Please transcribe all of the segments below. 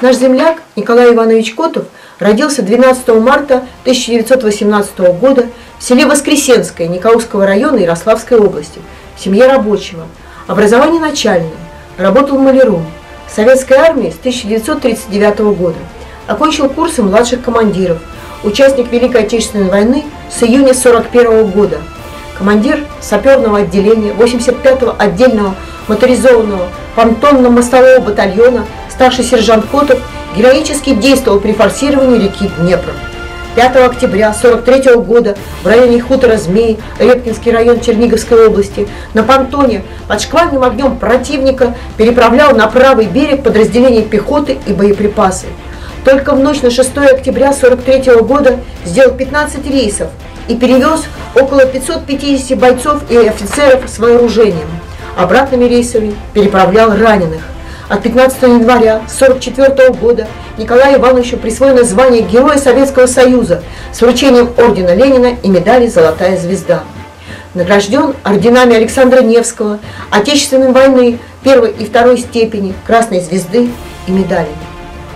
Наш земляк Николай Иванович Котов родился 12 марта 1918 года в селе Воскресенское Николаевского района Ярославской области, в семье рабочего. Образование начальное, работал маляром. В советской армии с 1939 года. Окончил курсы младших командиров, участник Великой Отечественной войны с июня 1941 года. Командир саперного отделения 85-го отдельного моторизованного понтонно-мостового батальона старший сержант Котов героически действовал при форсировании реки Днепр. 5 октября 1943 года в районе хутора Змеи, Репкинский район Черниговской области, на понтоне под шквальным огнем противника переправлял на правый берег подразделение пехоты и боеприпасы. Только в ночь на 6 октября 1943 года сделал 15 рейсов и перевез около 550 бойцов и офицеров с вооружением. Обратными рейсами переправлял раненых. От 15 января 1944 года Николаю Ивановичу присвоено звание Героя Советского Союза с вручением ордена Ленина и медали «Золотая звезда». Награжден орденами Александра Невского, Отечественной войны первой и второй степени, Красной звезды и медалями.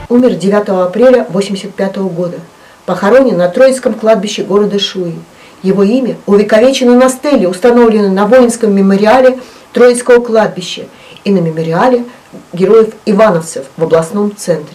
Умер 9 апреля 1985 года. Похоронен на Троицком кладбище города Шуи. Его имя увековечено на стеле, установленной на воинском мемориале Троицкого кладбища и на мемориале героев Ивановцев в областном центре.